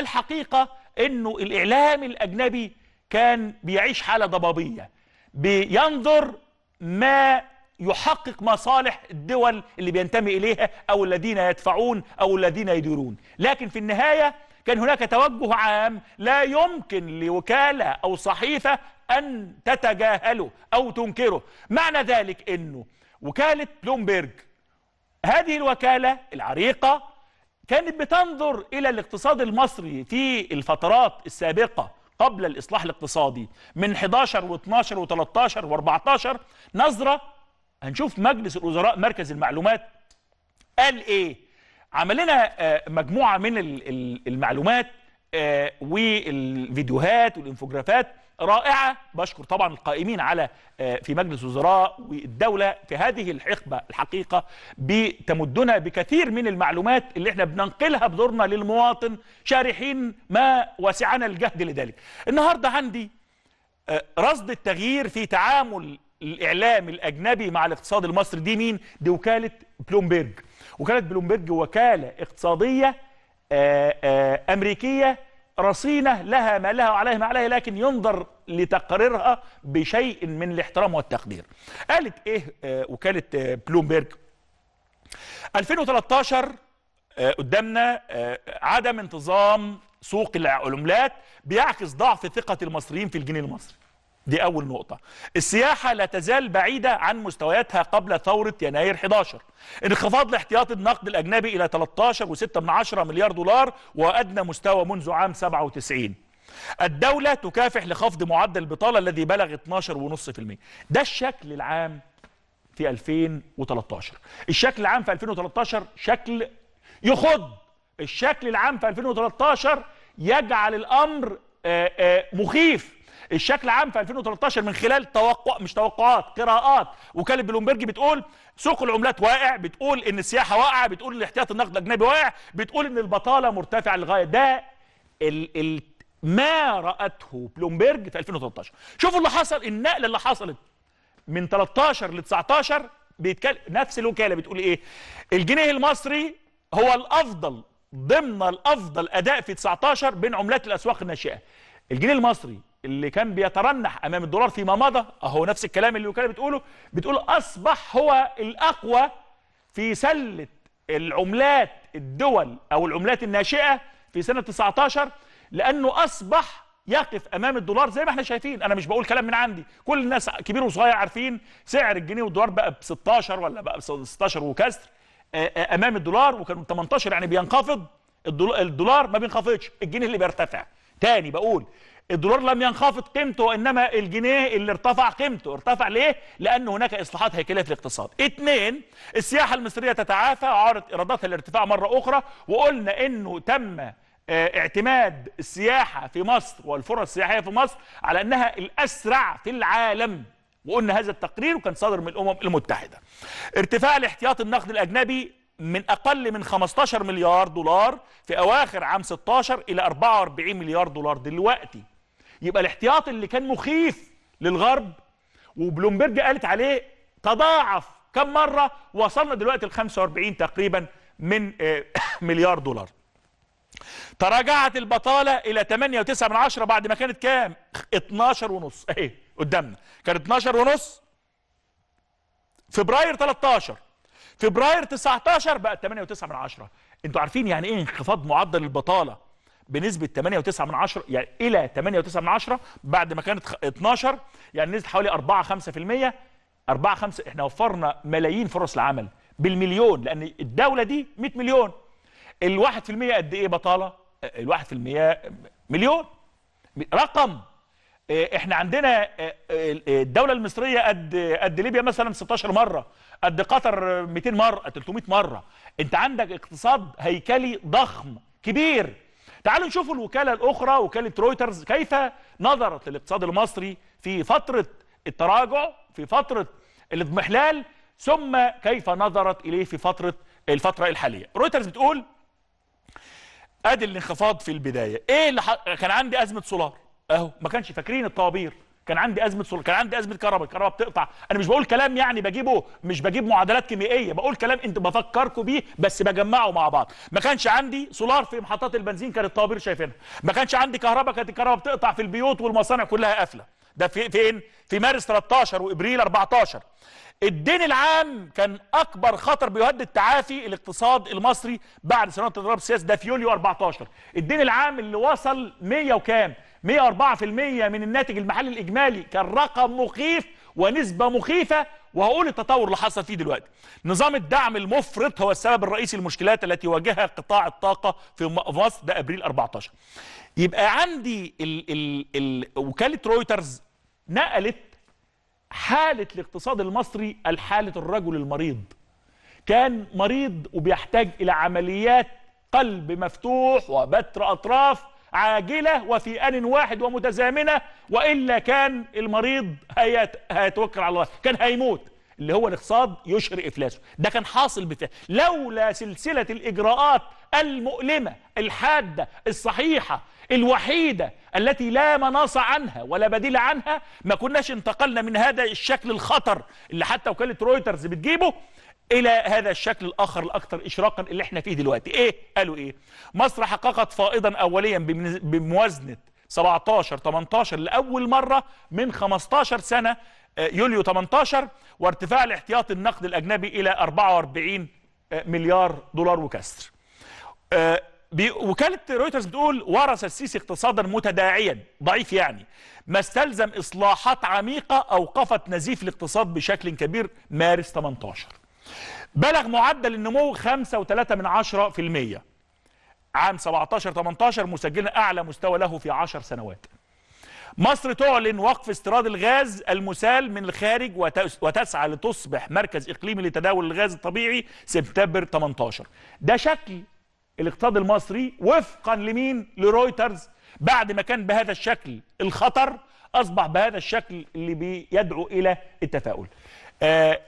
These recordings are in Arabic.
الحقيقة إنه الإعلام الأجنبي كان بيعيش حالة ضبابية بينظر ما يحقق مصالح الدول اللي بينتمي إليها أو الذين يدفعون أو الذين يديرون. لكن في النهاية كان هناك توجه عام لا يمكن لوكالة أو صحيفة أن تتجاهله أو تنكره. معنى ذلك إنه وكالة بلومبرج هذه الوكالة العريقة كانت بتنظر إلى الاقتصاد المصري في الفترات السابقة قبل الإصلاح الاقتصادي من 11 و12 و13 و14 نظرة. هنشوف مجلس الوزراء مركز المعلومات قال إيه؟ عمل لنا آه، مجموعة من ال- ال- المعلومات آه، والفيديوهات والإنفوجرافات رائعة. بشكر طبعا القائمين على آه، في مجلس الوزراء والدولة في هذه الحقبة الحقيقة بتمدنا بكثير من المعلومات اللي إحنا بننقلها بدورنا للمواطن شارحين ما وسعنا الجهد لذلك. النهاردة عندي آه، رصد التغيير في تعامل الإعلام الأجنبي مع الاقتصاد المصري. دي مين؟ دي وكالة بلومبرج. وكالة بلومبرج وكالة اقتصادية آه، أمريكية رصينة لها ما لها وعليها ما عليها لكن ينظر لتقريرها بشيء من الاحترام والتقدير. قالت إيه آه، وكالة آه، بلومبرج. 2013 آه، قدامنا عدم انتظام سوق العملات بيعكس ضعف ثقة المصريين في الجنيه المصري. دي أول نقطة. السياحة لا تزال بعيدة عن مستوياتها قبل ثورة يناير 11 انخفاض الاحتياطي النقد الأجنبي إلى 13.6 من عشرة مليار دولار وأدنى مستوى منذ عام 97 الدولة تكافح لخفض معدل البطالة الذي بلغ 12.5% ده الشكل العام في 2013 الشكل العام في 2013 شكل يخض. الشكل العام في 2013 يجعل الأمر آه، آه، مخيف. الشكل العام في 2013 من خلال توقع مش توقعات قراءات. وكاله بلومبرج بتقول سوق العملات واقع بتقول إن السياحة واقعة بتقول إن الاحتياط النقد الأجنبي واقع بتقول إن البطالة مرتفعة للغايه ده ال ال ما رأته بلومبرج في 2013 شوفوا اللي حصل النقله اللي حصلت من 13 ل 19 بيتكلم نفس الوكالة بتقول إيه؟ الجنيه المصري هو الأفضل ضمن الأفضل أداء في 19 بين عملات الأسواق الناشئة. الجنيه المصري اللي كان بيترنح أمام الدولار فيما مضى أهو نفس الكلام اللي الوكاله بتقوله بتقول أصبح هو الأقوى في سلة العملات الدول أو العملات الناشئة في سنة 19 لأنه أصبح يقف أمام الدولار زي ما إحنا شايفين. أنا مش بقول كلام من عندي. كل الناس كبير وصغير عارفين سعر الجنيه والدولار بقى ب 16 ولا بقى ب 16 وكسر أمام الدولار وكان 18 يعني بينخفض الدول- الدولار ما بينخفضش الجنيه اللي بيرتفع. تاني بقول الدولار لم ينخفض قيمته وإنما الجنيه اللي ارتفع قيمته. ارتفع ليه؟ لأن هناك إصلاحات هيكلية في الاقتصاد. اثنين السياحة المصرية تتعافى وعرض ايراداتها للارتفاع مرة أخرى وقلنا إنه تم آه، اعتماد السياحة في مصر والفرص السياحية في مصر على إنها الأسرع في العالم. وقلنا هذا التقرير وكان صادر من الأمم المتحدة. ارتفاع الاحتياط النقد الأجنبي من أقل من 15 مليار دولار في أواخر عام 16 إلى 44 مليار دولار دلوقتي. يبقى الاحتياط اللي كان مخيف للغرب وبلومبرج قالت عليه تضاعف كم مرة؟ وصلنا دلوقتي ل 45 تقريبا من آه، مليار دولار. تراجعت البطالة إلى 8.9 من عشرة بعد ما كانت كام؟ 12 ونص. أهي قدامنا. كانت 12 ونص فبراير 13 فبراير 19 بقت 8.9 من عشرة. أنتوا عارفين يعني إيه انخفاض معدل البطالة؟ بنسبة 8.9 من عشرة يعني إلى 8.9 من عشرة بعد ما كانت خ- 12 يعني نزلت حوالي 4 5% 4 5 إحنا وفرنا ملايين فرص العمل بالمليون لأن الدولة دي 100 مليون. في المية قد إيه الواحد في المية مليون. رقم إحنا عندنا الدولة المصرية قد قد ليبيا مثلا 16 مرة قد قطر 200 مرة 300 مرة. أنت عندك اقتصاد هيكلي ضخم كبير. تعالوا نشوف الوكالة الأخرى وكالة رويترز كيف نظرت للاقتصاد المصري في فترة التراجع في فترة الاضمحلال ثم كيف نظرت إليه في فترة الفترة الحالية. رويترز بتقول أدي الانخفاض في البداية. إيه اللي ح... كان عندي أزمة سولار؟ أهو ما كانش فاكرين الطوابير. كان عندي أزمة سولار كان عندي أزمة كهرباء الكهرباء بتقطع. أنا مش بقول كلام يعني بجيبه مش بجيب معادلات كيميائية بقول كلام أنت بفكركم بيه بس بجمعه مع بعض. ما كانش عندي سولار في محطات البنزين كانت الطوابير شايفينها. ما كانش عندي كهرباء كانت الكهرباء بتقطع في البيوت والمصانع كلها قافلة. ده في فين؟ في مارس 13 وإبريل 14 الدين العام كان أكبر خطر بيهدد تعافي الاقتصاد المصري بعد سنوات التضارب السياسي ده في يوليو 14 الدين العام اللي وصل 100 وكام؟ 104% من الناتج المحلي الإجمالي كان رقم مخيف ونسبة مخيفة. وهقول التطور اللي حصل فيه دلوقتي. نظام الدعم المفرط هو السبب الرئيسي للمشكلات التي واجهها قطاع الطاقة في مصر ده أبريل 14 يبقى عندي ال ال ال وكالة رويترز نقلت حالة الاقتصاد المصري الحالة الرجل المريض. كان مريض وبيحتاج إلى عمليات قلب مفتوح وبتر أطراف عاجلة وفي آن واحد ومتزامنة وإلا كان المريض هيت... هيتوكل على الله كان هيموت. اللي هو الاقتصاد يشهر إفلاسه. ده كان حاصل بفعل لولا سلسلة الإجراءات المؤلمة الحادة الصحيحة الوحيدة التي لا مناص عنها ولا بديل عنها ما كناش انتقلنا من هذا الشكل الخطر اللي حتى وكالة رويترز بتجيبه. إلى هذا الشكل الآخر الأكثر اشراقا اللي إحنا فيه دلوقتي. إيه؟ قالوا إيه؟ مصر حققت فائضا اوليا بموازنة 17 18 لأول مرة من 15 سنة يوليو 18 وارتفاع الاحتياط النقد الأجنبي إلى 44 مليار دولار وكسر. وكالة رويترز بتقول ورث السيسي اقتصادا متداعيا ضعيف يعني. ما استلزم إصلاحات عميقة أوقفت نزيف الاقتصاد بشكل كبير مارس 18 بلغ معدل النمو 5.3 من عشرة في المية. عام 17 18 مسجلا أعلى مستوى له في 10 سنوات. مصر تعلن وقف استيراد الغاز المسال من الخارج وتسعى لتصبح مركز إقليمي لتداول الغاز الطبيعي سبتمبر 18 ده شكل الاقتصاد المصري وفقا لمين؟ لرويترز. بعد ما كان بهذا الشكل الخطر أصبح بهذا الشكل اللي بيدعو إلى التفاؤل. آه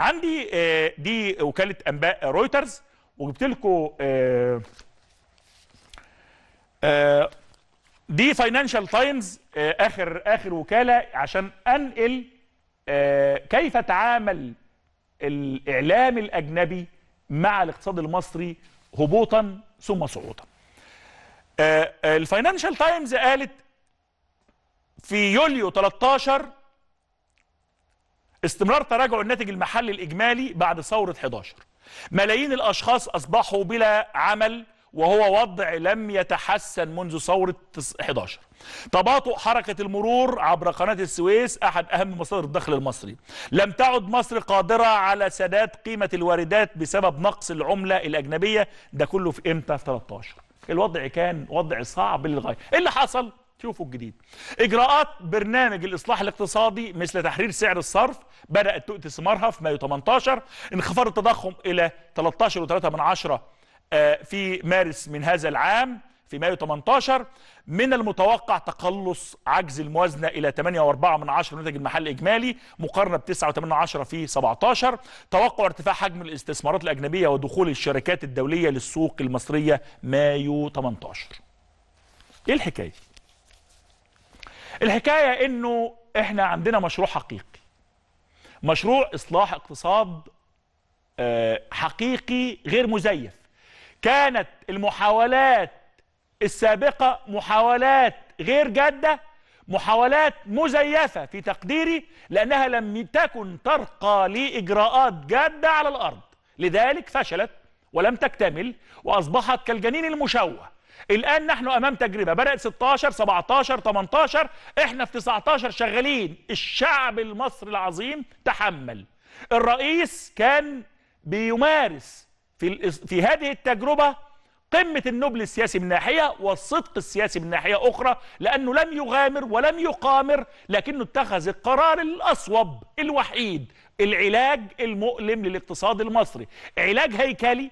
عندي آه دي وكالة أنباء رويترز وجبت لكم آه آه دي فاينانشال تايمز آخر آخر وكالة عشان أنقل كيف تعامل الإعلام الأجنبي مع الاقتصاد المصري هبوطا ثم صعودا. الفاينانشال تايمز قالت في يوليو 13 استمرار تراجع الناتج المحلي الإجمالي بعد ثورة 11 ملايين الأشخاص أصبحوا بلا عمل وهو وضع لم يتحسن منذ ثورة 11 تباطؤ حركة المرور عبر قناة السويس أحد أهم مصادر الدخل المصري. لم تعد مصر قادرة على سداد قيمة الواردات بسبب نقص العملة الأجنبية. ده كله في إمتى؟ في 13 الوضع كان وضع صعب للغاية. إيه اللي حصل؟ شوفوا الجديد. إجراءات برنامج الإصلاح الاقتصادي مثل تحرير سعر الصرف بدأت تؤتي ثمارها في مايو 18 انخفاض التضخم إلى 13.3 من عشرة في مارس من هذا العام في مايو 18 من المتوقع تقلص عجز الموازنة إلى 8.4 من عشر ناتج المحل الإجمالي مقارنة ب 9.8 عشرة في 17 توقع ارتفاع حجم الاستثمارات الأجنبية ودخول الشركات الدولية للسوق المصرية مايو 18 إيه الحكاية؟ الحكاية إنه إحنا عندنا مشروع حقيقي. مشروع إصلاح اقتصاد حقيقي غير مزيف. كانت المحاولات السابقة محاولات غير جادة محاولات مزيفة في تقديري لأنها لم تكن ترقى لإجراءات جادة على الأرض. لذلك فشلت ولم تكتمل وأصبحت كالجنين المشوه. الآن نحن أمام تجربة بدأت 16 17 18 إحنا في 19 شغالين. الشعب المصري العظيم تحمل. الرئيس كان بيمارس في في هذه التجربة قمة النبل السياسي من ناحية والصدق السياسي من ناحية أخرى لأنه لم يغامر ولم يقامر لكنه اتخذ القرار الأصوب الوحيد العلاج المؤلم للاقتصاد المصري. علاج هيكلي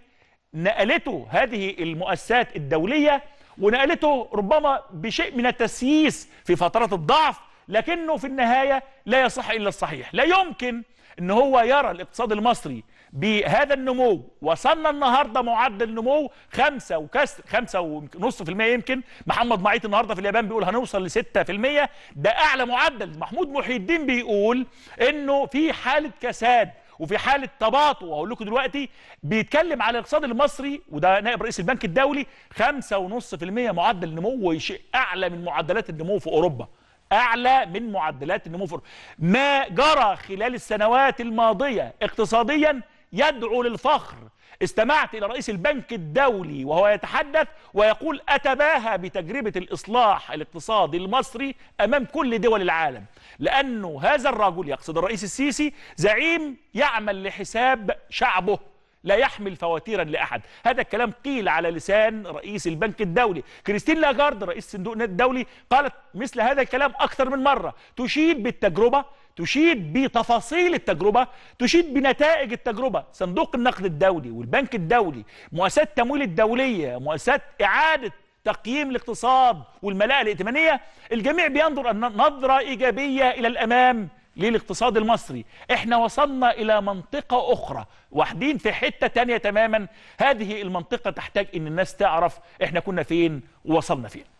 نقلته هذه المؤسسات الدولية ونقلته ربما بشيء من التسييس في فترات الضعف لكنه في النهاية لا يصح إلا الصحيح. لا يمكن إن هو يرى الاقتصاد المصري بهذا النمو وصلنا النهارده معدل نمو خمسة وكسر خمسة ونص في المية يمكن. محمد معيط النهارده في اليابان بيقول هنوصل في المية. ده أعلى معدل. محمود محي الدين بيقول إنه في حالة كساد وفي حاله تباطؤ وهقول لكم دلوقتي بيتكلم على الاقتصاد المصري وده نائب رئيس البنك الدولي 5.5% معدل نمو شيء أعلى من معدلات النمو في أوروبا. أعلى من معدلات النمو في أوروبا. ما جرى خلال السنوات الماضية اقتصاديا يدعو للفخر استمعت إلى رئيس البنك الدولي وهو يتحدث ويقول أتباهى بتجربة الإصلاح الاقتصادي المصري أمام كل دول العالم لأنه هذا الرجل يقصد الرئيس السيسي زعيم يعمل لحساب شعبه لا يحمل فواتيرا لأحد. هذا الكلام قيل على لسان رئيس البنك الدولي. كريستين لاجارد رئيس الصندوق الدولي قالت مثل هذا الكلام أكثر من مرة تشيد بالتجربة تشيد بتفاصيل التجربة تشيد بنتائج التجربة. صندوق النقد الدولي والبنك الدولي مؤسسات التمويل الدولية مؤسسات إعادة تقييم الاقتصاد والملاءة الائتمانية. الجميع بينظر أن نظرة إيجابية إلى الأمام للاقتصاد المصري. إحنا وصلنا إلى منطقة أخرى واحدين في حتة تانية تماما. هذه المنطقة تحتاج إن الناس تعرف إحنا كنا فين ووصلنا فين.